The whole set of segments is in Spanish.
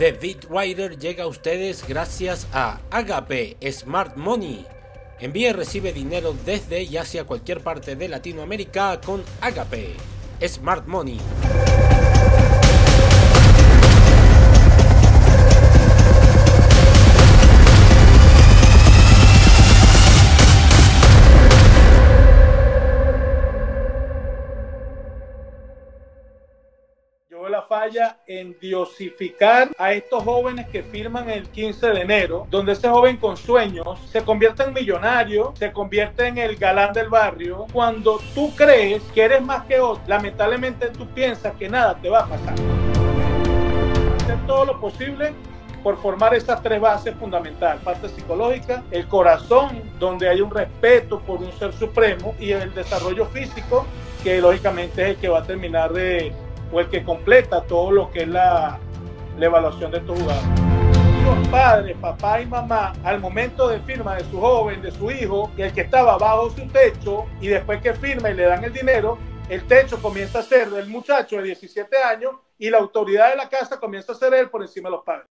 de Bitwriter llega a ustedes gracias a Agape Smart Money. Envíe y recibe dinero desde y hacia cualquier parte de Latinoamérica con Agape Smart Money. Falla en diosificar a estos jóvenes que firman el 15 de enero, donde ese joven con sueños se convierte en millonario, se convierte en el galán del barrio. Cuando tú crees que eres más que otro, lamentablemente tú piensas que nada te va a pasar. Hacer todo lo posible por formar esas tres bases fundamentales, parte psicológica, el corazón, donde hay un respeto por un ser supremo, y el desarrollo físico, que lógicamente es el que va a terminar de o el que completa todo lo que es la, la evaluación de estos jugadores. Los padres, papá y mamá, al momento de firma de su joven, de su hijo, y el que estaba bajo su techo, y después que firma y le dan el dinero, el techo comienza a ser del muchacho de 17 años y la autoridad de la casa comienza a ser él por encima de los padres.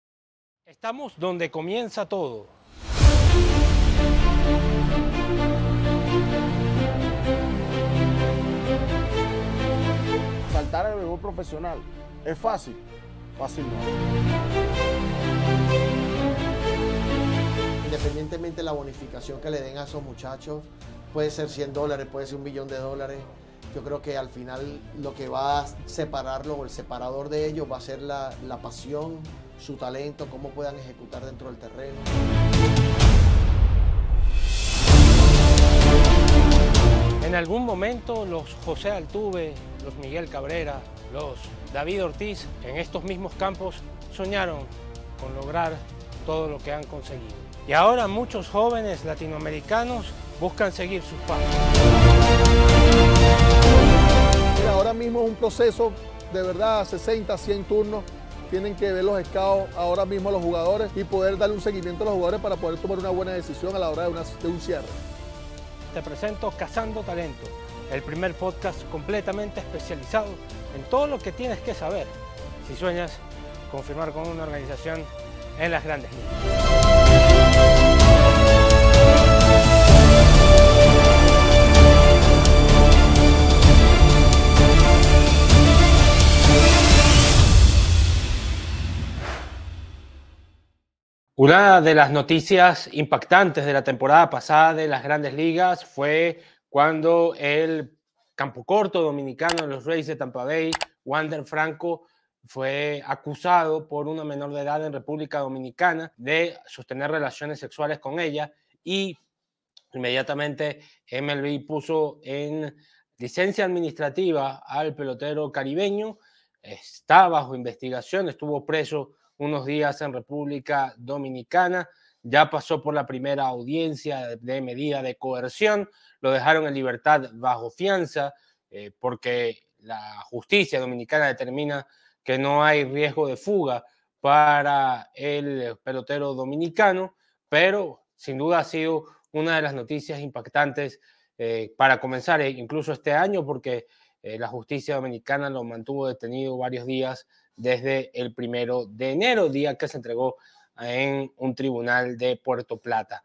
Estamos donde comienza todo. Saltar al béisbol profesional. ¿Es fácil? Fácil no. Independientemente de la bonificación que le den a esos muchachos, puede ser 100 dólares, puede ser un millón de dólares. Yo creo que al final lo que va a separarlo o el separador de ellos va a ser la, la pasión, su talento, cómo puedan ejecutar dentro del terreno. En algún momento los José Altuve, los Miguel Cabrera, los David Ortiz, en estos mismos campos soñaron con lograr todo lo que han conseguido. Y ahora muchos jóvenes latinoamericanos buscan seguir sus pasos. ahora mismo es un proceso de verdad, 60, 100 turnos. Tienen que ver los scouts ahora mismo a los jugadores y poder darle un seguimiento a los jugadores para poder tomar una buena decisión a la hora de, de un cierre te presento Cazando Talento, el primer podcast completamente especializado en todo lo que tienes que saber si sueñas con firmar con una organización en las grandes ligas. Una de las noticias impactantes de la temporada pasada de las grandes ligas fue cuando el campo corto dominicano de los Rays de Tampa Bay, Wander Franco, fue acusado por una menor de edad en República Dominicana de sostener relaciones sexuales con ella y inmediatamente MLB puso en licencia administrativa al pelotero caribeño, está bajo investigación, estuvo preso unos días en República Dominicana, ya pasó por la primera audiencia de medida de coerción, lo dejaron en libertad bajo fianza eh, porque la justicia dominicana determina que no hay riesgo de fuga para el pelotero dominicano, pero sin duda ha sido una de las noticias impactantes eh, para comenzar eh, incluso este año porque la justicia dominicana lo mantuvo detenido varios días desde el primero de enero, día que se entregó en un tribunal de Puerto Plata.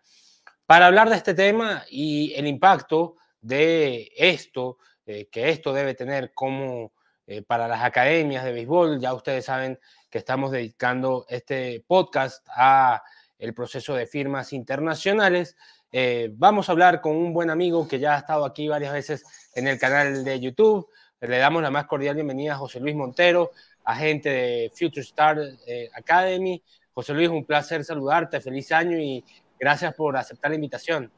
Para hablar de este tema y el impacto de esto, eh, que esto debe tener como eh, para las academias de béisbol, ya ustedes saben que estamos dedicando este podcast a el proceso de firmas internacionales. Eh, vamos a hablar con un buen amigo que ya ha estado aquí varias veces en el canal de YouTube. Le damos la más cordial bienvenida a José Luis Montero, agente de Future Star eh, Academy. José Luis, un placer saludarte, feliz año y gracias por aceptar la invitación.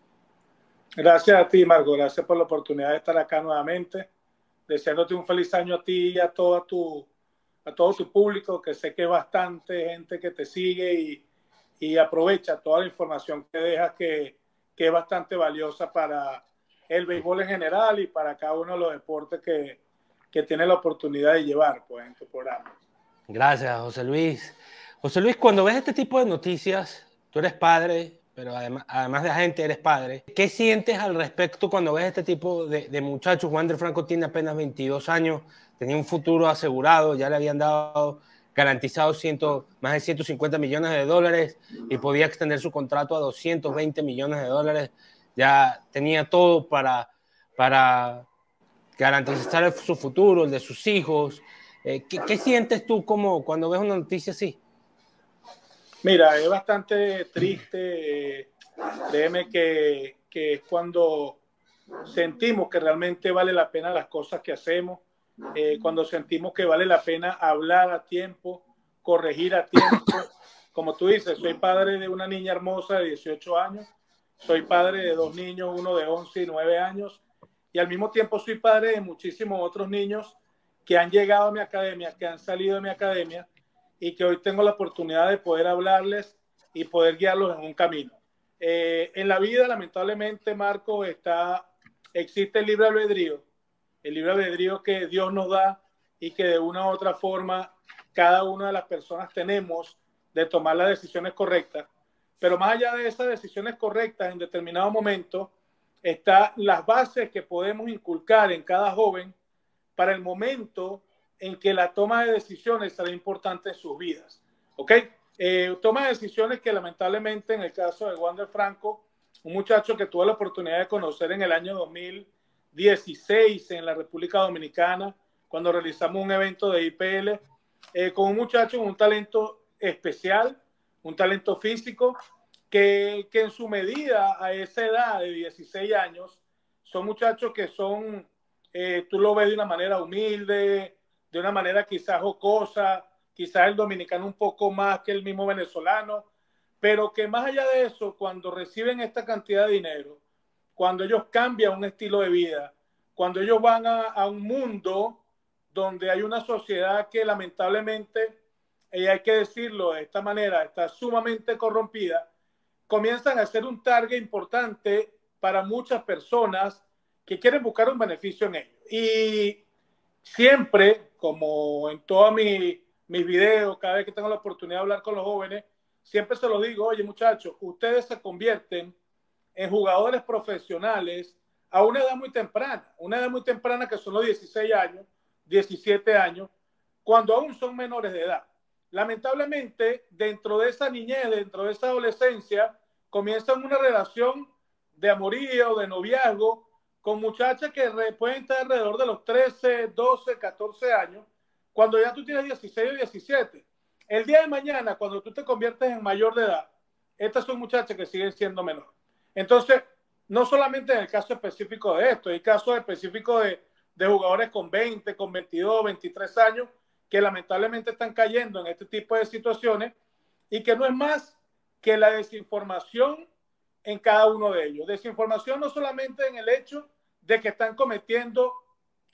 Gracias a ti, Marco, gracias por la oportunidad de estar acá nuevamente. Deseándote un feliz año a ti y a, toda tu, a todo tu público, que sé que bastante gente que te sigue y, y aprovecha toda la información que dejas, que, que es bastante valiosa para el béisbol en general y para cada uno de los deportes que, que tiene la oportunidad de llevar pues, en tu programa. Gracias, José Luis. José Luis, cuando ves este tipo de noticias, tú eres padre, pero además, además de agente eres padre. ¿Qué sientes al respecto cuando ves este tipo de, de muchachos? Wander Franco tiene apenas 22 años, tenía un futuro asegurado, ya le habían dado garantizado ciento, más de 150 millones de dólares y podía extender su contrato a 220 millones de dólares. Ya tenía todo para, para garantizar su futuro, el de sus hijos. Eh, ¿qué, sientes tú como cuando ves una noticia así? Mira, es bastante triste. Déjeme que, que es cuando sentimos que realmente vale la pena las cosas que hacemos, eh, cuando sentimos que vale la pena hablar a tiempo, corregir a tiempo. Como tú dices, soy padre de una niña hermosa de 18 años, soy padre de dos niños, uno de 11 y 9 años, y al mismo tiempo soy padre de muchísimos otros niños que han llegado a mi academia, que han salido de mi academia y que hoy tengo la oportunidad de poder hablarles y poder guiarlos en un camino. Eh, en la vida, lamentablemente, Marco, está existe el libre albedrío, el libre albedrío que Dios nos da y que de una u otra forma cada una de las personas tenemos de tomar las decisiones correctas. Pero más allá de esas decisiones correctas en determinado momento, están las bases que podemos inculcar en cada joven para el momento en que la toma de decisiones será importante en sus vidas. ¿Ok? Eh, toma de decisiones que lamentablemente en el caso de Wander Franco un muchacho que tuve la oportunidad de conocer en el año 2016 en la República Dominicana, cuando realizamos un evento de IPL, eh, con un muchacho con un talento especial, un talento físico, que, que, en su medida a esa edad de 16 años, son muchachos que son, eh, tú lo ves de una manera humilde, de una manera quizás jocosa, quizás el dominicano un poco más que el mismo venezolano, pero que más allá de eso, cuando reciben esta cantidad de dinero, cuando ellos cambian un estilo de vida, cuando ellos van a, un mundo donde hay una sociedad que lamentablemente, y hay que decirlo de esta manera, está sumamente corrompida, comienzan a ser un target importante para muchas personas que quieren buscar un beneficio en ello. Y siempre, como en todos mis, mis videos, cada vez que tengo la oportunidad de hablar con los jóvenes, siempre se lo digo, oye muchachos, ustedes se convierten en jugadores profesionales a una edad muy temprana, una edad muy temprana que son los 16 años, 17 años, cuando aún son menores de edad. Lamentablemente, dentro de esa niñez, dentro de esa adolescencia, comienzan una relación de amorío, de noviazgo, con muchachas que pueden estar alrededor de los 13, 12, 14 años, cuando ya tú tienes 16 o 17. El día de mañana, cuando tú te conviertes en mayor de edad, estas son muchachas que siguen siendo menores. Entonces, no solamente en el caso específico de esto, hay casos específicos de, de jugadores con 20, con 22, 23 años que lamentablemente están cayendo en este tipo de situaciones y que no es más que la desinformación en cada uno de ellos. Desinformación no solamente en el hecho de que están cometiendo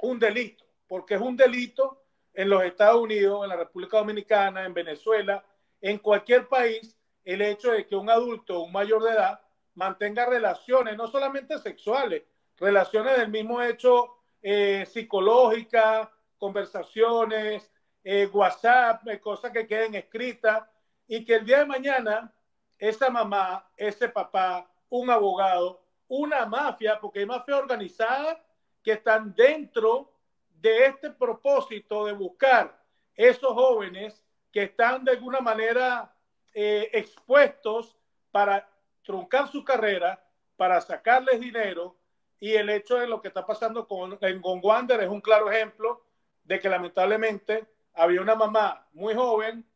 un delito, porque es un delito en los Estados Unidos, en la República Dominicana, en Venezuela, en cualquier país, el hecho de que un adulto, un mayor de edad, mantenga relaciones, no solamente sexuales, relaciones del mismo hecho eh, psicológicas, conversaciones, eh, WhatsApp, eh, cosas que queden escritas, y que el día de mañana esa mamá, ese papá, un abogado, una mafia, porque hay mafia organizada que están dentro de este propósito de buscar esos jóvenes que están de alguna manera eh, expuestos para truncar su carrera, para sacarles dinero. Y el hecho de lo que está pasando con, en Wander es un claro ejemplo de que lamentablemente había una mamá muy joven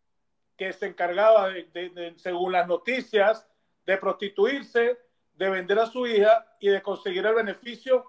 que se encargaba, de, según las noticias, de prostituirse, de vender a su hija y de conseguir el beneficio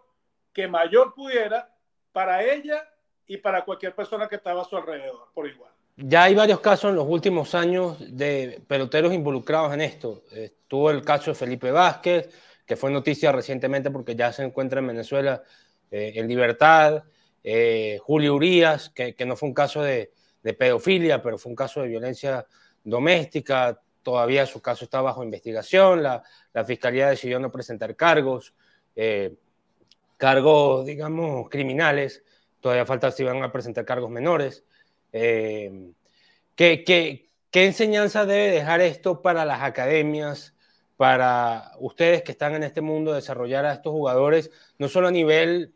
que mayor pudiera para ella y para cualquier persona que estaba a su alrededor, por igual. Ya hay varios casos en los últimos años de peloteros involucrados en esto. Estuvo el caso de Felipe Vázquez, que fue noticia recientemente porque ya se encuentra en Venezuela eh, en libertad. Eh, Julio Urias, que, no fue un caso de, pedofilia, pero fue un caso de violencia doméstica. Todavía su caso está bajo investigación. La, fiscalía decidió no presentar cargos. Eh, cargos, digamos, criminales. Todavía falta si van a presentar cargos menores. Eh, ¿qué, qué, qué, enseñanza debe dejar esto para las academias, para ustedes que están en este mundo, desarrollar a estos jugadores, no solo a nivel,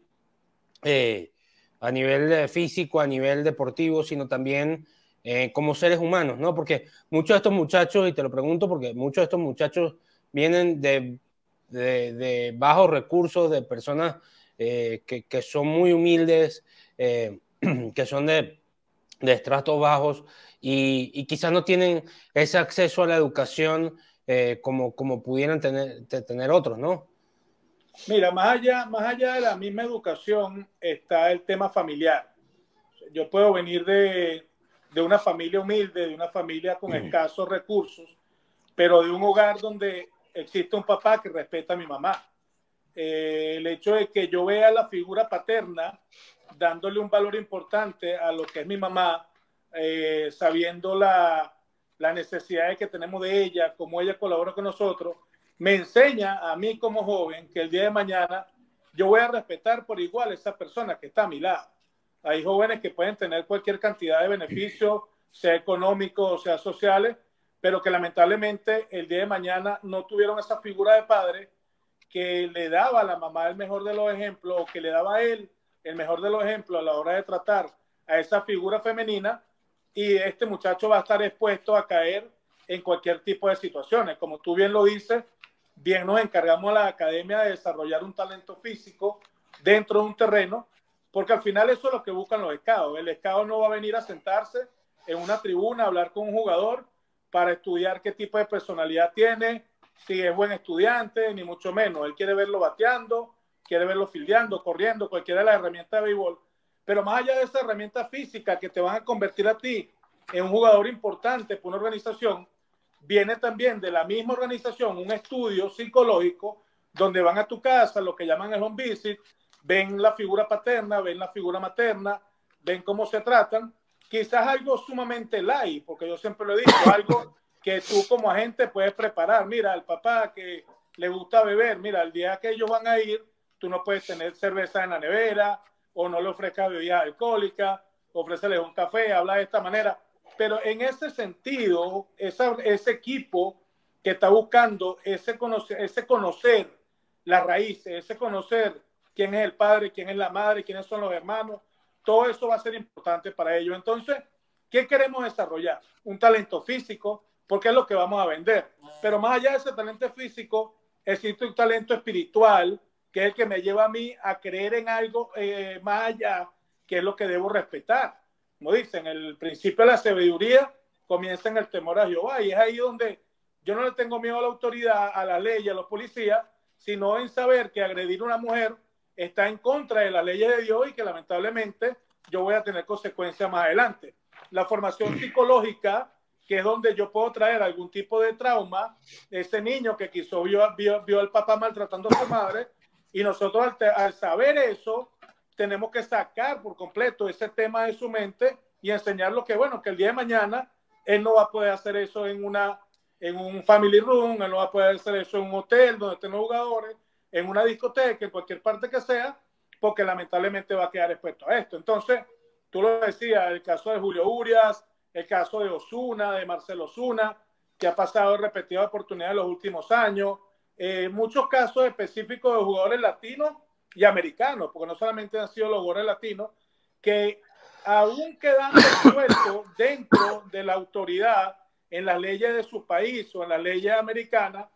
eh, a nivel físico, a nivel deportivo, sino también eh, como seres humanos, ¿no? Porque muchos de estos muchachos, y te lo pregunto porque muchos de estos muchachos vienen de, de, bajos recursos, de personas eh, que, que, son muy humildes, eh, que son de, de estratos bajos y, y, quizás no tienen ese acceso a la educación como, como pudieran tener, tener otros, ¿no? Mira, más allá, más allá de la misma educación está el tema familiar. Yo puedo venir de, de una familia humilde, de una familia con escasos recursos, pero de un hogar donde existe un papá que respeta a mi mamá. Eh, el hecho de que yo vea la figura paterna dándole un valor importante a lo que es mi mamá, eh, sabiendo la, la necesidad que tenemos de ella, cómo ella colabora con nosotros, me enseña a mí como joven que el día de mañana yo voy a respetar por igual a esa persona que está a mi lado. Hay jóvenes que pueden tener cualquier cantidad de beneficios, sea económicos sea sociales, pero que lamentablemente el día de mañana no tuvieron esa figura de padre que le daba a la mamá el mejor de los ejemplos o que le daba a él el mejor de los ejemplos a la hora de tratar a esa figura femenina y este muchacho va a estar expuesto a caer en cualquier tipo de situaciones. Como tú bien lo dices, bien nos encargamos a la academia de desarrollar un talento físico dentro de un terreno porque al final eso es lo que buscan los escados. El escado no va a venir a sentarse en una tribuna a hablar con un jugador para estudiar qué tipo de personalidad tiene, si es buen estudiante, ni mucho menos. Él quiere verlo bateando, quiere verlo fildeando, corriendo, cualquiera de las herramientas de béisbol. Pero más allá de esa herramienta física que te van a convertir a ti en un jugador importante para una organización, viene también de la misma organización un estudio psicológico donde van a tu casa, lo que llaman el home visit, ven la figura paterna, ven la figura materna, ven cómo se tratan. Quizás algo sumamente light, porque yo siempre lo he dicho, algo que tú como agente puedes preparar. Mira, al papá que le gusta beber, mira, el día que ellos van a ir, tú no puedes tener cerveza en la nevera o no le ofrezcas bebida alcohólica, ofréceles un café, habla de esta manera. Pero en ese sentido, ese equipo que está buscando ese conocer, ese conocer las raíces, ese conocer quién es el padre, quién es la madre, quiénes son los hermanos. Todo eso va a ser importante para ellos. Entonces, ¿qué queremos desarrollar? Un talento físico, porque es lo que vamos a vender. Pero más allá de ese talento físico, existe un talento espiritual, que es el que me lleva a mí a creer en algo eh, más allá, que es lo que debo respetar. Como dicen, el principio de la sabiduría comienza en el temor a Jehová, y es ahí donde yo no le tengo miedo a la autoridad, a la ley, a los policías, sino en saber que agredir a una mujer está en contra de las leyes de Dios y que lamentablemente yo voy a tener consecuencias más adelante. La formación psicológica, que es donde yo puedo traer algún tipo de trauma, ese niño que quiso vio, vio, al papá maltratando a su madre, y nosotros al, saber eso, tenemos que sacar por completo ese tema de su mente y enseñarlo que, bueno, que el día de mañana él no va a poder hacer eso en una en un family room, él no va a poder hacer eso en un hotel donde estén jugadores, en una discoteca, en cualquier parte que sea, porque lamentablemente va a quedar expuesto a esto. Entonces, tú lo decías, el caso de Julio Urias, el caso de Osuna, de Marcelo Osuna, que ha pasado repetidas oportunidades en los últimos años, eh, muchos casos específicos de jugadores latinos y americanos, porque no solamente han sido los jugadores latinos, que aún quedando dentro de la autoridad en las leyes de su país o en las leyes americanas,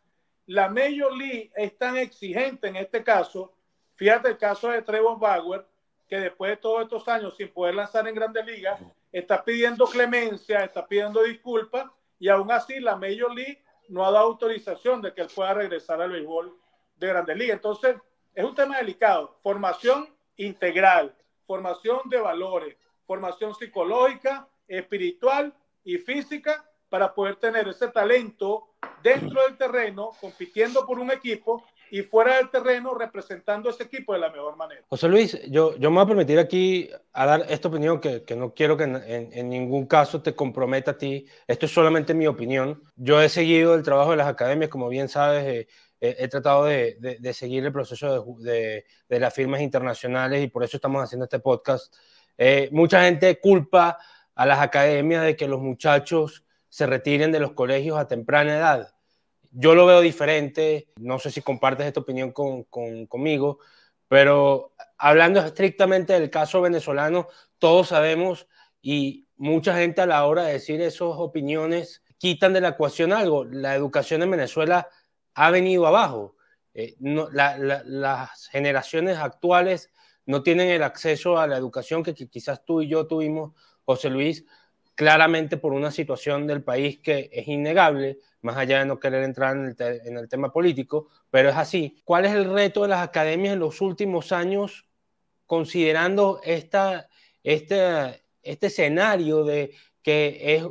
la Major League es tan exigente en este caso. Fíjate el caso de Trevor Bauer, que después de todos estos años sin poder lanzar en grandes ligas, está pidiendo clemencia, está pidiendo disculpas y aún así la Major League no ha dado autorización de que él pueda regresar al béisbol de grandes ligas. Entonces, es un tema delicado. Formación integral, formación de valores, formación psicológica, espiritual y física para poder tener ese talento dentro del terreno, compitiendo por un equipo y fuera del terreno representando ese equipo de la mejor manera. José Luis, yo, yo me voy a permitir aquí a dar esta opinión que, que no quiero que en, en, ningún caso te comprometa a ti. Esto es solamente mi opinión. Yo he seguido el trabajo de las academias, como bien sabes, eh, he tratado de, de, seguir el proceso de, de, las firmas internacionales y por eso estamos haciendo este podcast. Eh, mucha gente culpa a las academias de que los muchachos se retiren de los colegios a temprana edad. Yo lo veo diferente, no sé si compartes esta opinión con, conmigo, pero hablando estrictamente del caso venezolano, todos sabemos y mucha gente a la hora de decir esas opiniones quitan de la ecuación algo. La educación en Venezuela ha venido abajo. Eh, las generaciones actuales no tienen el acceso a la educación que, quizás tú y yo tuvimos, José Luis, claramente por una situación del país que es innegable, más allá de no querer entrar en el, en el tema político, pero es así. ¿Cuál es el reto de las academias en los últimos años, considerando esta, este, este escenario de que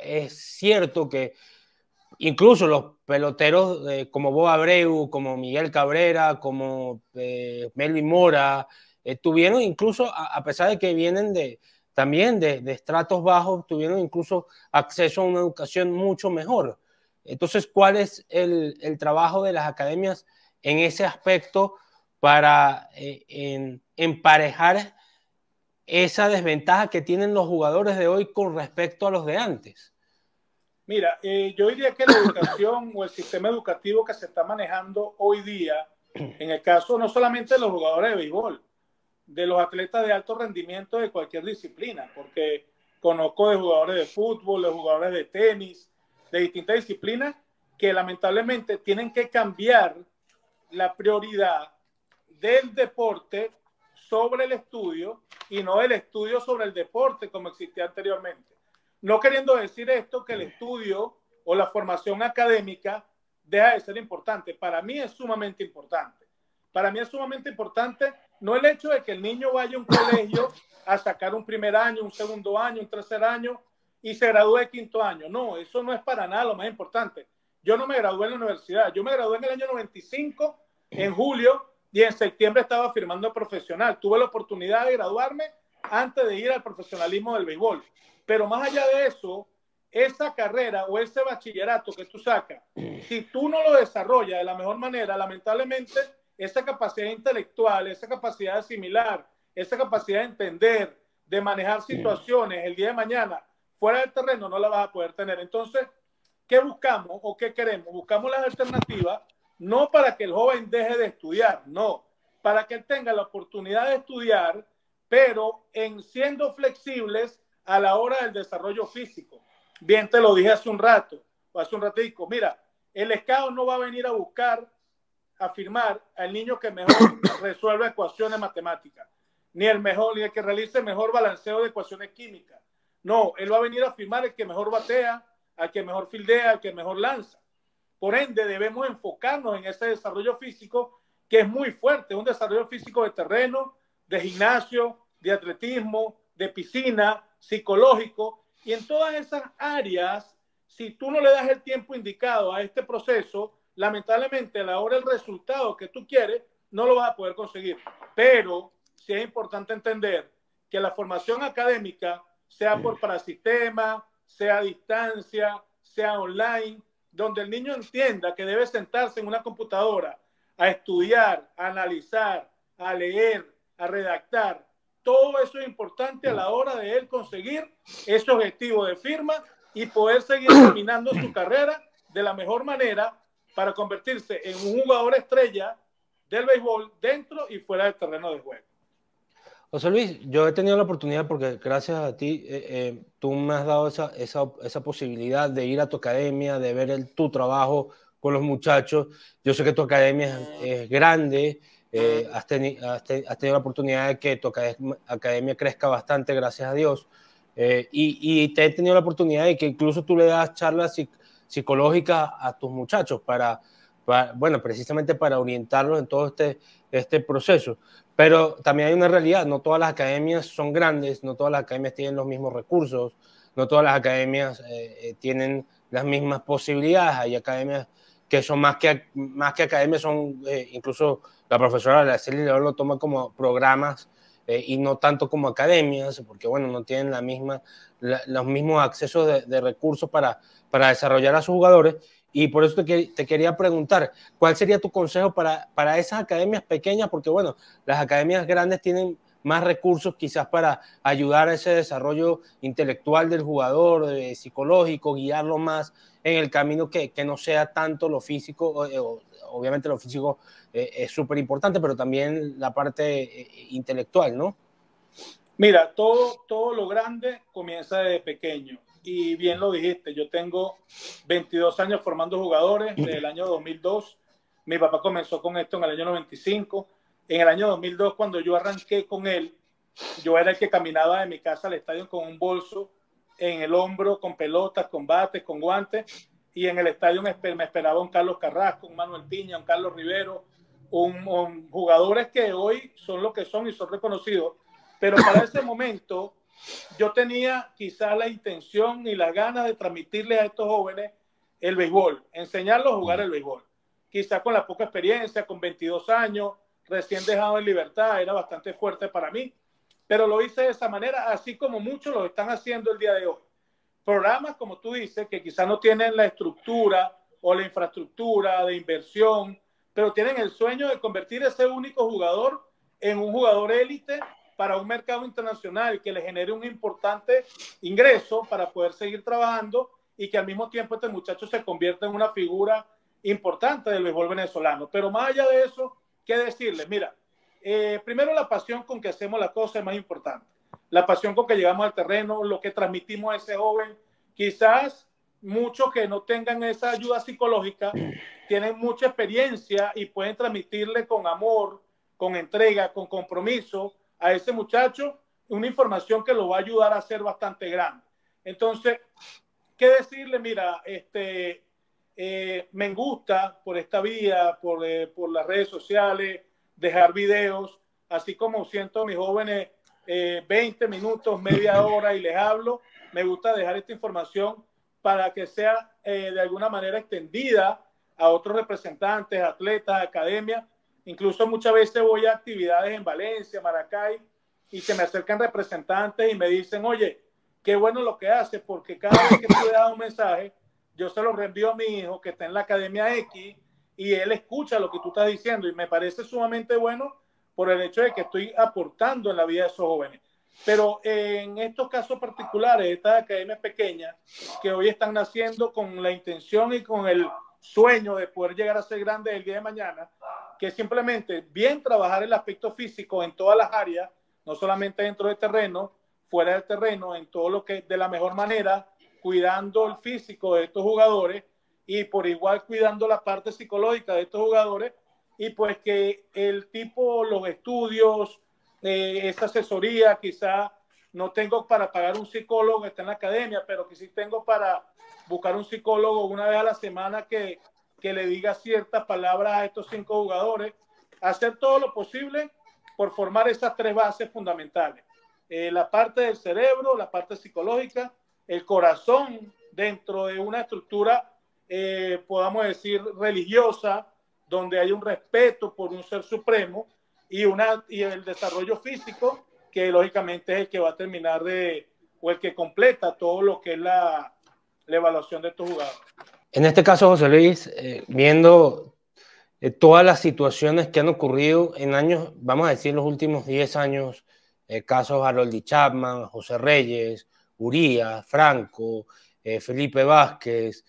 es cierto que incluso los peloteros como Bob Abreu, como Miguel Cabrera, como eh, Melvin Mora, tuvieron incluso, a, pesar de que vienen de, también de, estratos bajos, tuvieron incluso acceso a una educación mucho mejor. Entonces, ¿cuál es el, trabajo de las academias en ese aspecto para eh, emparejar esa desventaja que tienen los jugadores de hoy con respecto a los de antes? Mira, eh, yo diría que la educación o el sistema educativo que se está manejando hoy día, en el caso no solamente de los jugadores de béisbol, de los atletas de alto rendimiento de cualquier disciplina, porque conozco de jugadores de fútbol, de jugadores de tenis, de distintas disciplinas, que lamentablemente tienen que cambiar la prioridad del deporte sobre el estudio y no el estudio sobre el deporte como existía anteriormente. No queriendo decir esto que el estudio o la formación académica deja de ser importante. Para mí es sumamente importante. Para mí es sumamente importante no el hecho de que el niño vaya a un colegio a sacar un primer año, un segundo año, un tercer año y se gradúe de quinto año. No, eso no es para nada lo más importante. Yo no me gradué en la universidad. Yo me gradué en el año 95, en julio, y en septiembre estaba firmando profesional. Tuve la oportunidad de graduarme antes de ir al profesionalismo del béisbol. Pero más allá de eso, esa carrera o ese bachillerato que tú sacas, si tú no lo desarrollas de la mejor manera, lamentablemente esa capacidad intelectual, esa capacidad de asimilar, esa capacidad de entender, de manejar situaciones el día de mañana fuera del terreno, no la vas a poder tener. Entonces, ¿qué buscamos o qué queremos? Buscamos las alternativas no para que el joven deje de estudiar, no, para que él tenga la oportunidad de estudiar, pero en siendo flexibles a la hora del desarrollo físico. Bien te lo dije hace un rato, o hace un ratico. Mira, el escado no va a venir a buscar, a firmar al niño que mejor resuelve ecuaciones matemáticas, ni el mejor, ni el que realice mejor balanceo de ecuaciones químicas. No, él va a venir a firmar el que mejor batea, al que mejor fildea, al que mejor lanza. Por ende, debemos enfocarnos en ese desarrollo físico que es muy fuerte, un desarrollo físico de terreno, de gimnasio, de atletismo, de piscina, psicológico, y en todas esas áreas, si tú no le das el tiempo indicado a este proceso, lamentablemente a la hora del resultado que tú quieres, no lo vas a poder conseguir. Pero sí es importante entender que la formación académica, sea por parasistema, sea a distancia, sea online, donde el niño entienda que debe sentarse en una computadora a estudiar, a analizar, a leer, a redactar, todo eso es importante a la hora de él conseguir ese objetivo de firma y poder seguir terminando su carrera de la mejor manera para convertirse en un jugador estrella del béisbol dentro y fuera del terreno de juego. José Luis, yo he tenido la oportunidad porque gracias a ti eh, eh, tú me has dado esa, esa, esa, posibilidad de ir a tu academia, de ver el, tu trabajo con los muchachos. Yo sé que tu academia es grande, eh, has, tenido la oportunidad de que tu academia crezca bastante, gracias a Dios. Eh, y, te he tenido la oportunidad de que incluso tú le das charlas psicológicas a tus muchachos para, bueno, precisamente para orientarlos en todo este, este proceso. Pero también hay una realidad, no todas las academias son grandes, no todas las academias tienen los mismos recursos, no todas las academias eh, tienen las mismas posibilidades, hay academias que son más que, más que academias, son incluso la profesora Araceli León lo toma como programas eh, y no tanto como academias, porque bueno, no tienen la misma, los mismos accesos de, recursos para, para desarrollar a sus jugadores. Y por eso te, te, quería preguntar, ¿cuál sería tu consejo para, para esas academias pequeñas? Porque bueno, las academias grandes tienen más recursos quizás para ayudar a ese desarrollo intelectual del jugador, eh, psicológico, guiarlo más en el camino que, que no sea tanto lo físico, obviamente lo físico eh, es súper importante, pero también la parte eh, intelectual, ¿no? Mira, todo, todo lo grande comienza desde pequeño. Y bien lo dijiste, yo tengo 22 años formando jugadores desde el año 2002. Mi papá comenzó con esto en el año 95. En el año 2002, cuando yo arranqué con él, yo era el que caminaba de mi casa al estadio con un bolso en el hombro, con pelotas, con bates, con guantes. Y en el estadio me, esperaba un Carlos Carrasco, un Manuel Piña, un Carlos Rivero, un, jugadores que hoy son lo que son y son reconocidos. Pero para ese momento yo tenía quizás la intención y las ganas de transmitirle a estos jóvenes el béisbol, enseñarlos a jugar el béisbol. Quizás con la poca experiencia, con 22 años, recién dejado en libertad, era bastante fuerte para mí, pero lo hice de esa manera, así como muchos lo están haciendo el día de hoy. Programas, como tú dices, que quizás no tienen la estructura o la infraestructura de inversión, pero tienen el sueño de convertir ese único jugador en un jugador élite para un mercado internacional que le genere un importante ingreso para poder seguir trabajando y que al mismo tiempo este muchacho se convierta en una figura importante del béisbol venezolano. Pero más allá de eso, ¿qué decirles? Mira, eh, primero la pasión con que hacemos la cosa es más importante. La pasión con que llegamos al terreno, lo que transmitimos a ese joven. Quizás muchos que no tengan esa ayuda psicológica tienen mucha experiencia y pueden transmitirle con amor, con entrega, con compromiso a ese muchacho una información que lo va a ayudar a ser bastante grande. Entonces, ¿qué decirle? Mira, este, eh, me gusta por esta vía, por, eh, por, las redes sociales, dejar videos, así como siento a mis jóvenes 20 eh, minutos, media hora y les hablo, me gusta dejar esta información para que sea de alguna manera extendida a otros representantes, atletas, academias. Incluso muchas veces voy a actividades en Valencia, Maracay, y se me acercan representantes y me dicen, oye, qué bueno lo que hace, porque cada vez que tú le das un mensaje, yo se lo reenvío a mi hijo que está en la Academia X y él escucha lo que tú estás diciendo y me parece sumamente bueno por el hecho de que estoy aportando en la vida de esos jóvenes. Pero en estos casos particulares, estas academias pequeñas que hoy están naciendo con la intención y con el sueño de poder llegar a ser grande el día de mañana, que simplemente bien trabajar el aspecto físico en todas las áreas, no solamente dentro del terreno, fuera del terreno, en todo lo que de la mejor manera, cuidando el físico de estos jugadores y por igual cuidando la parte psicológica de estos jugadores y pues que el tipo, los estudios, eh, esa asesoría, quizá no tengo para pagar un psicólogo está en la academia, pero que sí tengo para buscar un psicólogo una vez a la semana que, que le diga ciertas palabras a estos cinco jugadores, hacer todo lo posible por formar esas tres bases fundamentales. Eh, la parte del cerebro, la parte psicológica, el corazón dentro de una estructura, eh, podamos decir, religiosa, donde hay un respeto por un ser supremo y, una, y el desarrollo físico, que lógicamente es el que va a terminar de, o el que completa todo lo que es la, la evaluación de estos jugadores. En este caso, José Luis, eh, viendo eh, todas las situaciones que han ocurrido en años, vamos a decir los últimos 10 años, eh, casos Haroldi Chapman, José Reyes, Uría, Franco, Felipe Vázquez,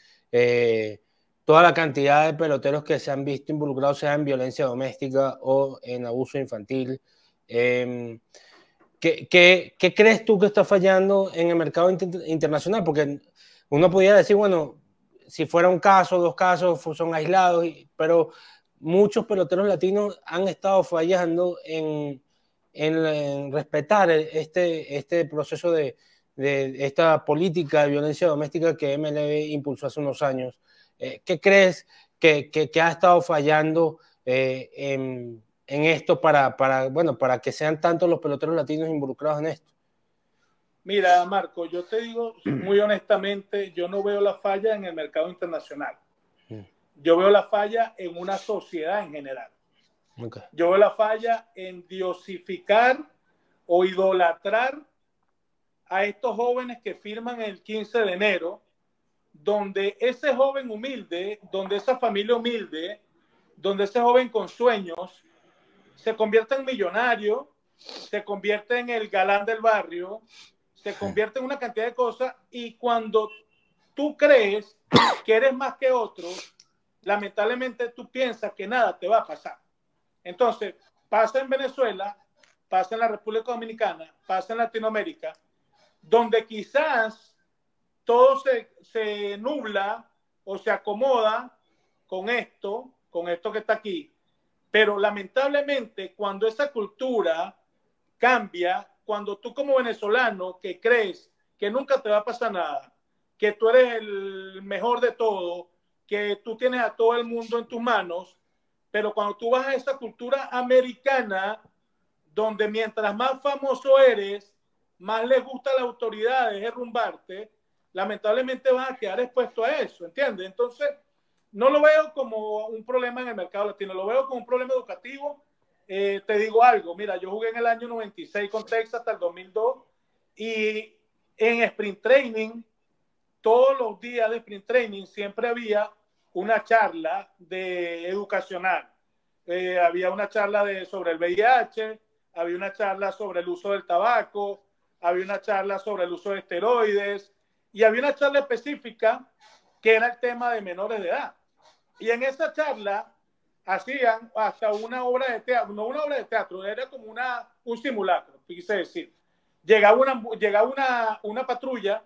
toda la cantidad de peloteros que se han visto involucrados, sea en violencia doméstica o en abuso infantil. Em, ¿qué, crees tú que está fallando en el mercado internacional? Porque uno podría decir, bueno, si fuera un caso, dos casos, son aislados, pero muchos peloteros latinos han estado fallando en, en, respetar este, este proceso de, de, esta política de violencia doméstica que MLB impulsó hace unos años. Eh, ¿Qué crees que, que, ha estado fallando eh, en, en, esto para, para, bueno, para que sean tantos los peloteros latinos involucrados en esto? Mira, Marco, yo te digo muy honestamente, yo no veo la falla en el mercado internacional. Mm. Yo veo la falla en una sociedad en general. Yo veo la falla en diosificar o idolatrar a estos jóvenes que firman el 15 de enero, donde ese joven humilde, donde esa familia humilde, donde ese joven con sueños se convierte en millonario, se convierte en el galán del barrio, se convierte en una cantidad de cosas y cuando tú crees que eres más que otros, lamentablemente tú piensas que nada te va a pasar. Entonces, pasa en Venezuela, pasa en la República Dominicana, pasa en Latinoamérica, donde quizás todo se, se nubla o se acomoda con esto, con esto que está aquí. Pero lamentablemente, cuando esa cultura cambia, cuando tú como venezolano que crees que nunca te va a pasar nada, que tú eres el mejor de todo, que tú tienes a todo el mundo en tus manos, pero cuando tú vas a esa cultura americana, donde mientras más famoso eres, más les gusta la autoridad de derrumbarte, lamentablemente vas a quedar expuesto a eso, ¿entiendes? Entonces, no lo veo como un problema en el mercado latino, lo veo como un problema educativo. Eh, te digo algo, mira, yo jugué en el año 96 con Texas hasta el 2002 y en sprint training, todos los días de sprint training siempre había una charla de educacional. Eh, había una charla de, sobre el VIH, había una charla sobre el uso del tabaco, había una charla sobre el uso de esteroides y había una charla específica que era el tema de menores de edad. Y en esa charla hacían hasta una obra de teatro, no una obra de teatro, era como una, un simulacro, quise decir. Llegaba una, llegaba una, una patrulla,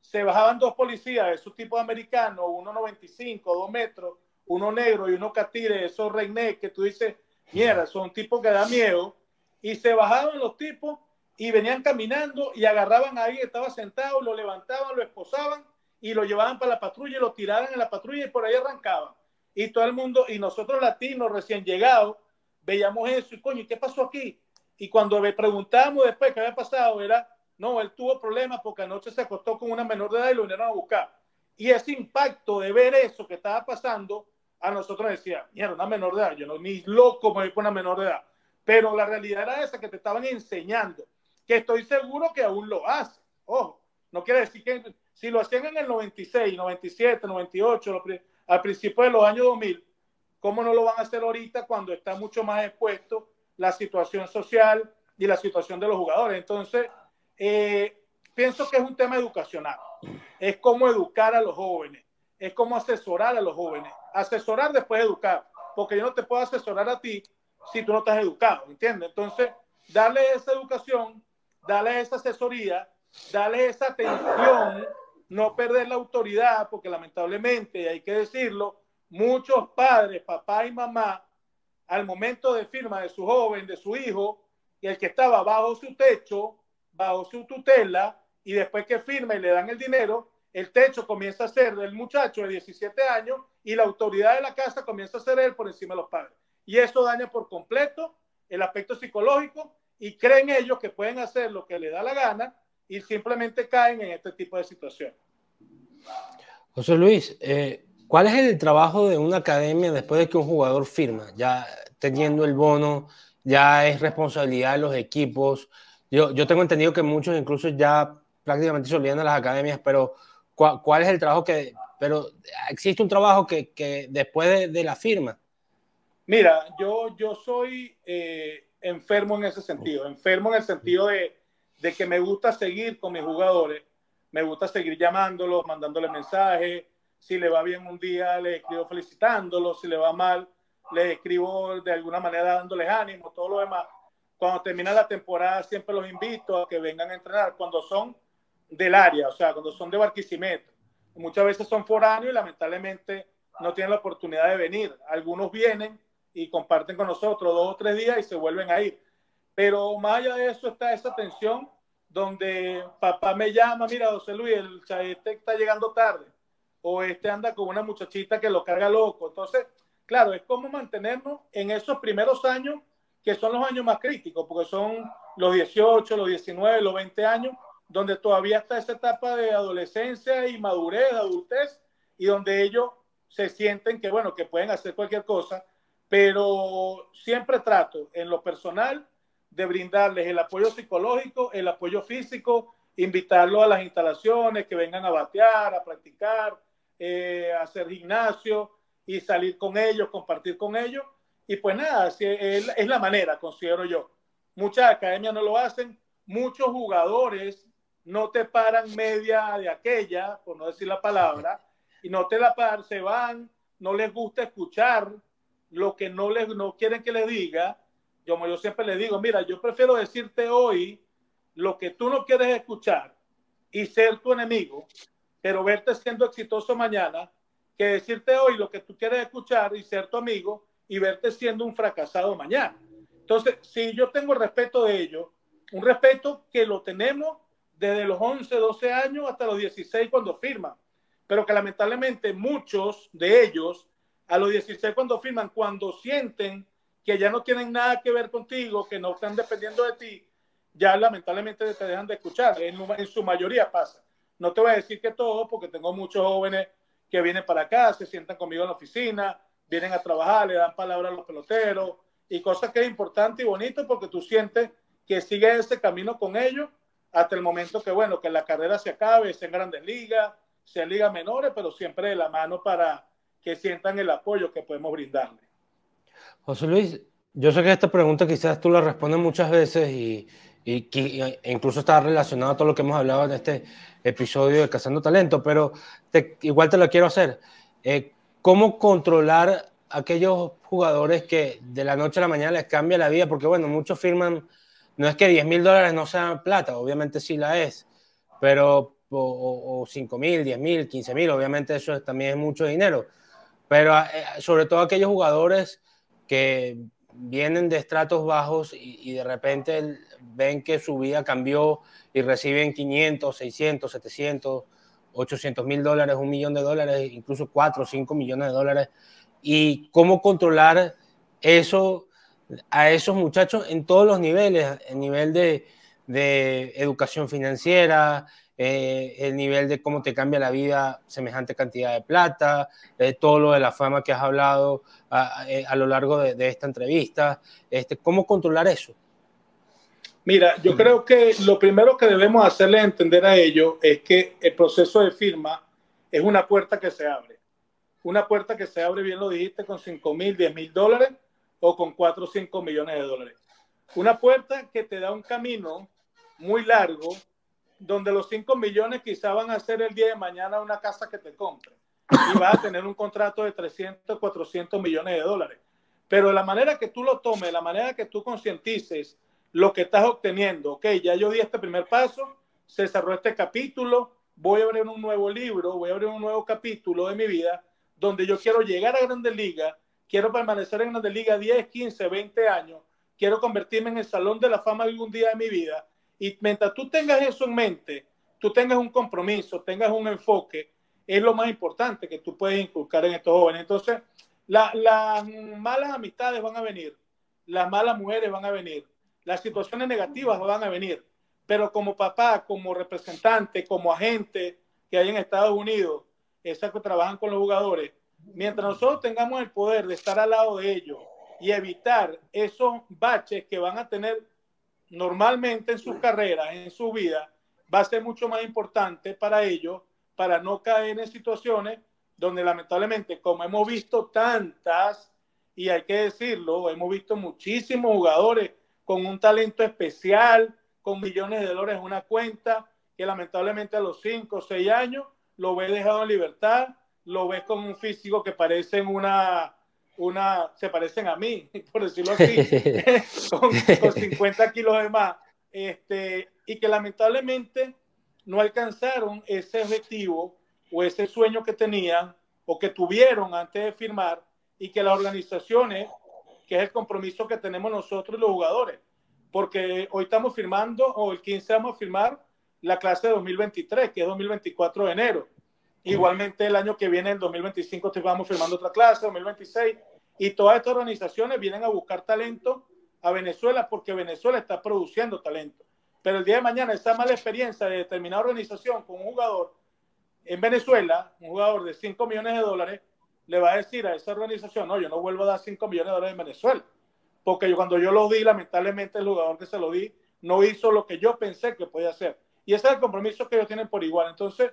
se bajaban dos policías esos tipos americanos, uno 95, dos metros, uno negro y uno catire, esos reiné que tú dices, mierda, son tipos que da miedo, y se bajaban los tipos y venían caminando y agarraban a alguien que estaba sentado, lo levantaban, lo esposaban y lo llevaban para la patrulla y lo tiraban en la patrulla y por ahí arrancaban. Y todo el mundo, y nosotros latinos recién llegados, veíamos eso y coño, ¿qué pasó aquí? Y cuando le preguntábamos después qué había pasado, era, no, él tuvo problemas porque anoche se acostó con una menor de edad y lo vinieron a buscar. Y ese impacto de ver eso que estaba pasando, a nosotros decía, mierda, una menor de edad, yo no, ni loco me voy con una menor de edad. Pero la realidad era esa que te estaban enseñando, que estoy seguro que aún lo hace. Ojo, no quiere decir que si lo hacían en el 96, 97, 98, al principio de los años 2000, ¿cómo no lo van a hacer ahorita cuando está mucho más expuesto la situación social y la situación de los jugadores? Entonces, eh, pienso que es un tema educacional. Es cómo educar a los jóvenes, es cómo asesorar a los jóvenes. Asesorar después de educar, porque yo no te puedo asesorar a ti si tú no estás educado, ¿entiendes? Entonces, darle esa educación, darle esa asesoría, darle esa atención no perder la autoridad, porque lamentablemente, hay que decirlo, muchos padres, papá y mamá, al momento de firma de su joven, de su hijo, y el que estaba bajo su techo, bajo su tutela, y después que firma y le dan el dinero, el techo comienza a ser del muchacho de 17 años y la autoridad de la casa comienza a ser él por encima de los padres. Y eso daña por completo el aspecto psicológico y creen ellos que pueden hacer lo que le da la gana y simplemente caen en este tipo de situaciones. José Luis, eh, ¿cuál es el trabajo de una academia después de que un jugador firma? Ya teniendo el bono, ya es responsabilidad de los equipos. Yo, yo tengo entendido que muchos incluso ya prácticamente se olvidan de las academias, pero ¿cuál, es el trabajo que... Pero existe un trabajo que, que después de, la firma. Mira, yo, yo soy eh, enfermo en ese sentido, enfermo en el sentido de de que me gusta seguir con mis jugadores, me gusta seguir llamándolos, mandándole mensajes, si le va bien un día le escribo felicitándolos, si le va mal le escribo de alguna manera dándoles ánimo, todo lo demás. Cuando termina la temporada siempre los invito a que vengan a entrenar cuando son del área, o sea, cuando son de Barquisimeto. Muchas veces son foráneos y lamentablemente no tienen la oportunidad de venir. Algunos vienen y comparten con nosotros dos o tres días y se vuelven a ir. Pero más allá de eso está esa tensión donde papá me llama, mira, José Luis, el este está llegando tarde, o este anda con una muchachita que lo carga loco. Entonces, claro, es como mantenernos en esos primeros años, que son los años más críticos, porque son los 18, los 19, los 20 años, donde todavía está esa etapa de adolescencia y madurez, adultez, y donde ellos se sienten que, bueno, que pueden hacer cualquier cosa, pero siempre trato en lo personal de brindarles el apoyo psicológico, el apoyo físico, invitarlos a las instalaciones, que vengan a batear, a practicar, eh, a hacer gimnasio y salir con ellos, compartir con ellos. Y pues nada, es, la manera, considero yo. Muchas academias no lo hacen, muchos jugadores no te paran media de aquella, por no decir la palabra, y no te la paran, se van, no les gusta escuchar lo que no les no quieren que les diga, como yo siempre le digo, mira, yo prefiero decirte hoy lo que tú no quieres escuchar y ser tu enemigo, pero verte siendo exitoso mañana, que decirte hoy lo que tú quieres escuchar y ser tu amigo y verte siendo un fracasado mañana. Entonces, si yo tengo respeto de ellos, un respeto que lo tenemos desde los 11, 12 años hasta los 16 cuando firman, pero que lamentablemente muchos de ellos a los 16 cuando firman, cuando sienten que ya no tienen nada que ver contigo, que no están dependiendo de ti, ya lamentablemente te dejan de escuchar. En, en su mayoría pasa. No te voy a decir que todo, porque tengo muchos jóvenes que vienen para acá, se sientan conmigo en la oficina, vienen a trabajar, le dan palabras a los peloteros y cosas que es importante y bonito porque tú sientes que sigues ese camino con ellos hasta el momento que, bueno, que la carrera se acabe, sea en grandes ligas, sea en ligas menores, pero siempre de la mano para que sientan el apoyo que podemos brindarle. José Luis, yo sé que esta pregunta quizás tú la respondes muchas veces y, y, e incluso está relacionado a todo lo que hemos hablado en este episodio de Cazando Talento, pero igual te lo quiero hacer. Eh, ¿Cómo controlar aquellos jugadores que de la noche a la mañana les cambia la vida? Porque bueno, muchos firman, no es que 10 mil dólares no sean plata, obviamente sí la es, pero o, o 5 mil, 10 mil, 15 mil, obviamente eso también es mucho dinero, pero eh, sobre todo aquellos jugadores que vienen de estratos bajos y, de repente ven que su vida cambió y reciben 500, 600, 700, 800 mil dólares, un millón de dólares, incluso 4 o 5 millones de dólares. Y cómo controlar eso a esos muchachos en todos los niveles, el nivel de educación financiera, eh, el nivel de cómo te cambia la vida semejante cantidad de plata, eh, todo lo de la fama que has hablado a, eh, lo largo de, esta entrevista. Este, ¿Cómo controlar eso? Mira, yo creo que lo primero que debemos hacerle entender a ellos es que el proceso de firma es una puerta que se abre. Una puerta que se abre, bien lo dijiste, con 5 mil, 10 mil dólares o con 4 o 5 millones de dólares. Una puerta que te da un camino muy largo donde los 5 millones quizá van a ser el día de mañana una casa que te compre y vas a tener un contrato de 300, 400 millones de dólares. Pero de la manera que tú lo tomes, de la manera que tú concientices lo que estás obteniendo, ok, ya yo di este primer paso, se cerró este capítulo, voy a abrir un nuevo libro, voy a abrir un nuevo capítulo de mi vida donde yo quiero llegar a Grandes Ligas, quiero permanecer en Grandes Ligas 10, 15, 20 años, quiero convertirme en el salón de la fama algún día de mi vida y mientras tú tengas eso en mente, tú tengas un compromiso, tengas un enfoque, es lo más importante que tú puedes inculcar en estos jóvenes. Entonces, las malas amistades van a venir, las malas mujeres van a venir, las situaciones negativas van a venir, pero como papá, como representante, como agente que hay en Estados Unidos, esas que trabajan con los jugadores, mientras nosotros tengamos el poder de estar al lado de ellos y evitar esos baches que van a tener normalmente en sus carreras, en su vida, va a ser mucho más importante para ellos para no caer en situaciones donde lamentablemente, como hemos visto tantas, y hay que decirlo, hemos visto muchísimos jugadores con un talento especial, con millones de dólares en una cuenta, que lamentablemente a los 5 o 6 años lo ve dejado en libertad, lo ves con un físico que parece una, una, se parecen a mí, por decirlo así, con, 50 kilos de más, este, y que lamentablemente no alcanzaron ese objetivo o ese sueño que tenían o que tuvieron antes de firmar y que las organizaciones, que es el compromiso que tenemos nosotros los jugadores, porque hoy estamos firmando o el 15 vamos a firmar la clase de 2023, que es 2024 de enero. Igualmente el año que viene, en 2025, te vamos firmando otra clase, 2026, y todas estas organizaciones vienen a buscar talento a Venezuela porque Venezuela está produciendo talento. Pero el día de mañana esa mala experiencia de determinada organización con un jugador en Venezuela, un jugador de 5 millones de dólares, le va a decir a esa organización, no, yo no vuelvo a dar 5 millones de dólares en Venezuela. Porque yo, cuando yo lo di, lamentablemente el jugador que se lo di no hizo lo que yo pensé que podía hacer. Y ese es el compromiso que ellos tienen por igual. Entonces,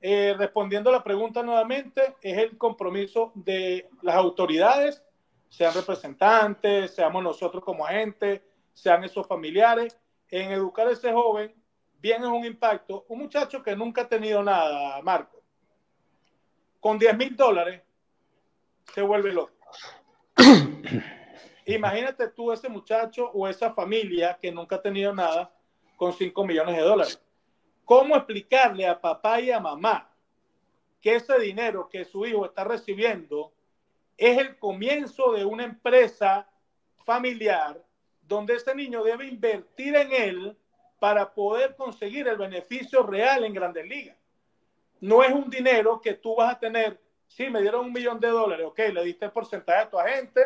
eh, respondiendo a la pregunta nuevamente, es el compromiso de las autoridades, sean representantes, seamos nosotros como agentes, sean esos familiares, en educar a ese joven, bien es un impacto. Un muchacho que nunca ha tenido nada, Marco, con 10 mil dólares, se vuelve loco. Imagínate tú ese muchacho o esa familia que nunca ha tenido nada con 5 millones de dólares. ¿Cómo explicarle a papá y a mamá que ese dinero que su hijo está recibiendo es el comienzo de una empresa familiar donde ese niño debe invertir en él para poder conseguir el beneficio real en grandes ligas? No es un dinero que tú vas a tener, sí, me dieron un millón de dólares, ok, le diste el porcentaje a tu agente,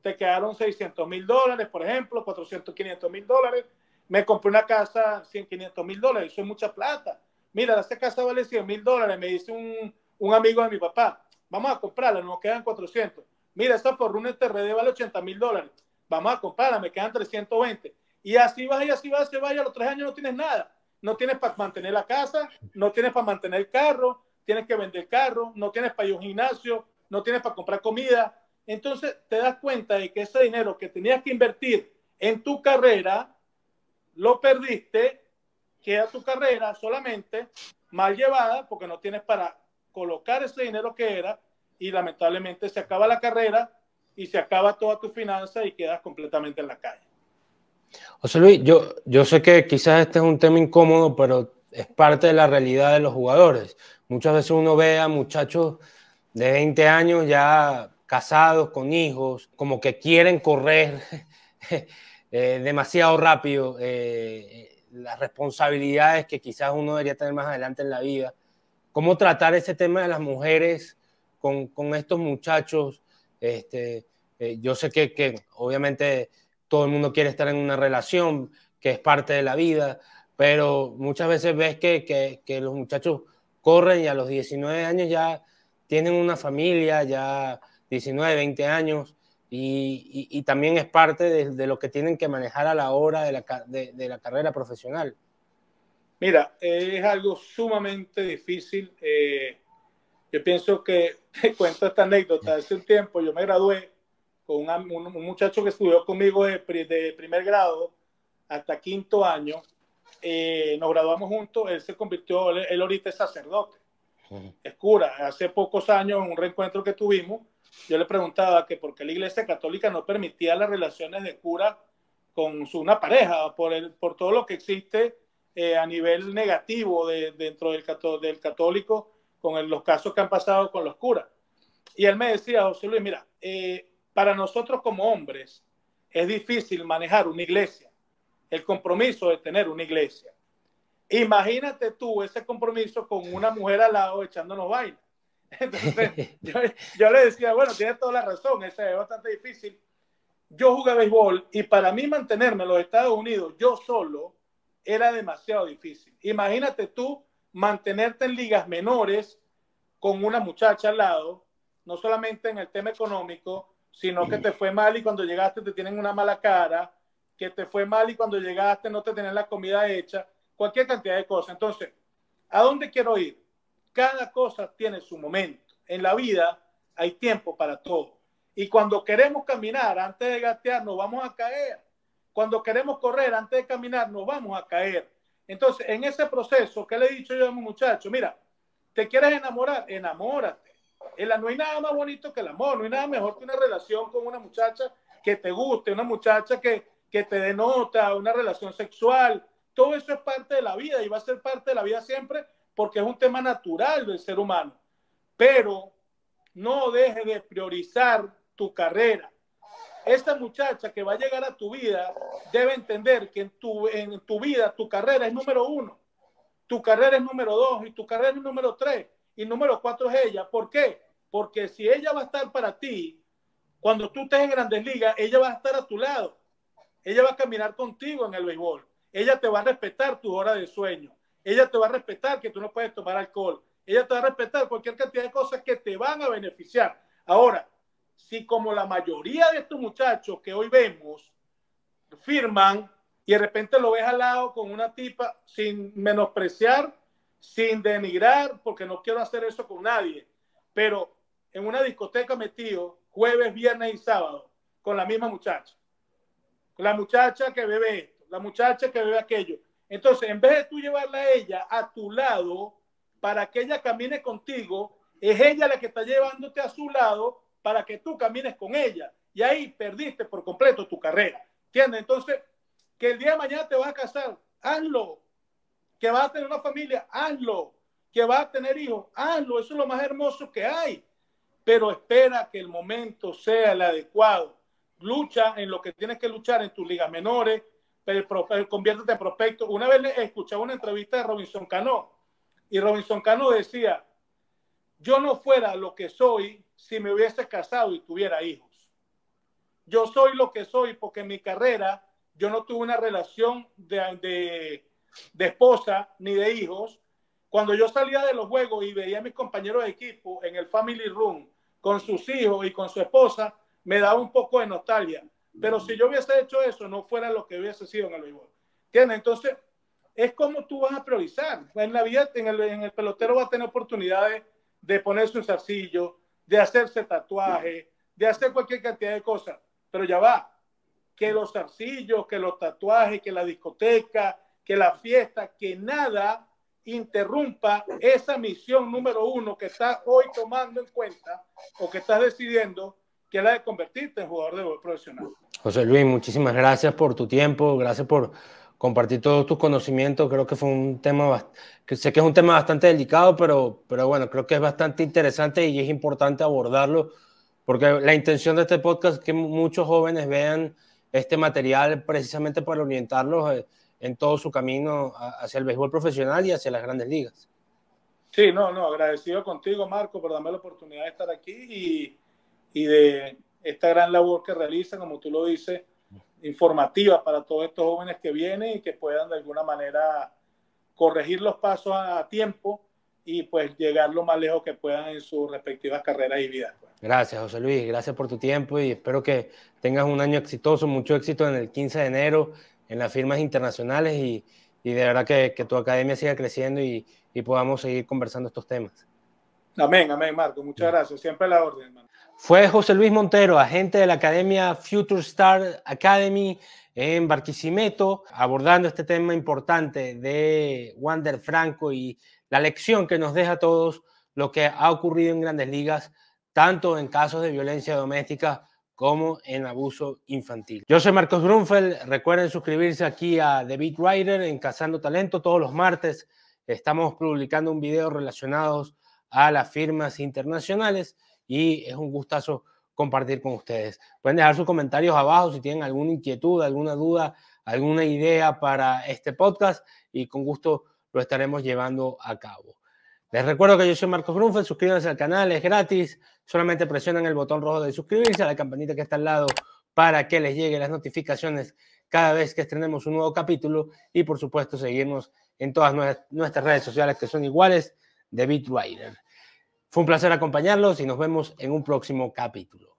te quedaron 600 mil dólares, por ejemplo, 400, 500 mil dólares. Me compré una casa, 100, 500 mil dólares, eso es mucha plata. Mira, esta casa vale 100 mil dólares, me dice un, un, amigo de mi papá, vamos a comprarla, nos quedan 400. Mira, esta Forrune TRD vale 80 mil dólares, vamos a comprarla, me quedan 320. Y así vas y así vas, se vaya, a los tres años no tienes nada. No tienes para mantener la casa, no tienes para mantener el carro, tienes que vender el carro, no tienes para ir a un gimnasio, no tienes para comprar comida, entonces te das cuenta de que ese dinero que tenías que invertir en tu carrera, lo perdiste, queda tu carrera solamente mal llevada porque no tienes para colocar ese dinero que era y lamentablemente se acaba la carrera y se acaba toda tu finanza y quedas completamente en la calle. José Luis, yo, yo sé que quizás este es un tema incómodo, pero es parte de la realidad de los jugadores. Muchas veces uno ve a muchachos de 20 años ya casados, con hijos, como que quieren correr eh, demasiado rápido eh, las responsabilidades que quizás uno debería tener más adelante en la vida. ¿Cómo tratar ese tema de las mujeres con, con estos muchachos? Este, eh, yo sé que, que, obviamente todo el mundo quiere estar en una relación que es parte de la vida, pero muchas veces ves que, que, que los muchachos corren y a los 19 años ya tienen una familia, ya 19, 20 años, y, también es parte de, lo que tienen que manejar a la hora de la, de, la carrera profesional. Mira, es algo sumamente difícil. Eh, yo pienso que, te cuento esta anécdota, hace un tiempo yo me gradué con un, muchacho que estudió conmigo de, primer grado hasta quinto año. Eh, nos graduamos juntos, él se convirtió, él, él ahorita es sacerdote, es cura. Hace pocos años, en un reencuentro que tuvimos, yo le preguntaba que por qué la Iglesia Católica no permitía las relaciones de cura con su, una pareja, por, el, por todo lo que existe eh, a nivel negativo de, dentro del, del católico con los casos que han pasado con los curas. Y él me decía, José Luis, mira, eh, para nosotros como hombres es difícil manejar una iglesia, el compromiso de tener una iglesia. Imagínate tú ese compromiso con una mujer al lado echándonos vaina. Entonces, yo, le decía, bueno, tienes toda la razón, ese es bastante difícil. Yo jugué béisbol y para mí mantenerme en los Estados Unidos yo solo era demasiado difícil. Imagínate tú mantenerte en ligas menores con una muchacha al lado, no solamente en el tema económico, sino que te fue mal y cuando llegaste te tienen una mala cara, que te fue mal y cuando llegaste no te tienen la comida hecha, cualquier cantidad de cosas. Entonces, ¿a dónde quiero ir? Cada cosa tiene su momento. En la vida hay tiempo para todo. Y cuando queremos caminar antes de gatear, nos vamos a caer. Cuando queremos correr antes de caminar, nos vamos a caer. Entonces, en ese proceso, ¿qué le he dicho yo a mi muchacho? Mira, ¿te quieres enamorar? Enamórate. No hay nada más bonito que el amor, no hay nada mejor que una relación con una muchacha que te guste, una muchacha que, que te denota, una relación sexual. Todo eso es parte de la vida y va a ser parte de la vida siempre porque es un tema natural del ser humano. Pero no deje de priorizar tu carrera. Esta muchacha que va a llegar a tu vida debe entender que en tu, en tu vida tu carrera es número uno, tu carrera es número dos y tu carrera es número tres y número cuatro es ella. ¿Por qué? Porque si ella va a estar para ti, cuando tú estés en grandes ligas, ella va a estar a tu lado. Ella va a caminar contigo en el béisbol. Ella te va a respetar tu hora de sueño. Ella te va a respetar que tú no puedes tomar alcohol. Ella te va a respetar cualquier cantidad de cosas que te van a beneficiar. Ahora, si como la mayoría de estos muchachos que hoy vemos firman y de repente lo ves al lado con una tipa sin menospreciar, sin denigrar, porque no quiero hacer eso con nadie, pero en una discoteca metido jueves, viernes y sábado con la misma muchacha. La muchacha que bebe la muchacha que bebe aquello. Entonces, en vez de tú llevarla a ella a tu lado para que ella camine contigo, es ella la que está llevándote a su lado para que tú camines con ella. y ahí perdiste por completo tu carrera. ¿Entiendes? Entonces, que el día de mañana te vas a casar, hazlo. Que vas a tener una familia, hazlo. Que vas a tener hijos, hazlo. Eso es lo más hermoso que hay. Pero espera que el momento sea el adecuado. Lucha en lo que tienes que luchar en tus ligas menores, conviértete en prospecto. Una vez escuchaba una entrevista de Robinson Cano y Robinson Cano decía, yo no fuera lo que soy si me hubiese casado y tuviera hijos. Yo soy lo que soy porque en mi carrera yo no tuve una relación de, de, esposa ni de hijos. Cuando yo salía de los juegos y veía a mis compañeros de equipo en el Family Room con sus hijos y con su esposa, me daba un poco de nostalgia. Pero si yo hubiese hecho eso, no fuera lo que hubiese sido en el béisbol. ¿Entiendes? Entonces, es como tú vas a priorizar. En la vida, en el, en el pelotero va a tener oportunidades de ponerse un zarcillo, de hacerse tatuaje, de hacer cualquier cantidad de cosas. Pero ya va, que los zarcillos, que los tatuajes, que la discoteca, que la fiesta, que nada interrumpa esa misión número uno que estás hoy tomando en cuenta o que estás decidiendo que es la de convertirte en jugador de voleibol profesional. José Luis, muchísimas gracias por tu tiempo, gracias por compartir todos tus conocimientos. Creo que fue un tema, que sé que es un tema bastante delicado, pero, pero bueno, creo que es bastante interesante y es importante abordarlo, porque la intención de este podcast es que muchos jóvenes vean este material precisamente para orientarlos eh, en todo su camino hacia el béisbol profesional y hacia las grandes ligas. Sí, no, no, agradecido contigo, Marco, por darme la oportunidad de estar aquí y, y de esta gran labor que realizan, como tú lo dices, informativa para todos estos jóvenes que vienen y que puedan de alguna manera corregir los pasos a, tiempo y pues llegar lo más lejos que puedan en sus respectivas carreras y vidas. Pues. Gracias, José Luis. Gracias por tu tiempo y espero que tengas un año exitoso, mucho éxito en el 15 de enero en las firmas internacionales y, y de verdad que, que, tu academia siga creciendo y, y, podamos seguir conversando estos temas. Amén, amén, Marco. Muchas gracias. Siempre a la orden, hermano. Fue José Luis Montero, agente de la Academia Future Star Academy en Barquisimeto, abordando este tema importante de Wander Franco y la lección que nos deja a todos lo que ha ocurrido en grandes ligas tanto en casos de violencia doméstica como en abuso infantil. Yo soy Marcos Grunfeld, recuerden suscribirse aquí a The Beat Writer en Cazando Talento todos los martes. Estamos publicando un video relacionado a las firmas internacionales y es un gustazo compartir con ustedes. Pueden dejar sus comentarios abajo si tienen alguna inquietud, alguna duda, alguna idea para este podcast y con gusto lo estaremos llevando a cabo. Les recuerdo que yo soy Marcos Grunfeld, suscríbanse al canal, es gratis, solamente presionan el botón rojo de suscribirse, a la campanita que está al lado para que les lleguen las notificaciones cada vez que estrenemos un nuevo capítulo y por supuesto seguirnos en todas nuestras redes sociales que son iguales de BitRider. Fue un placer acompañarlos y nos vemos en un próximo capítulo.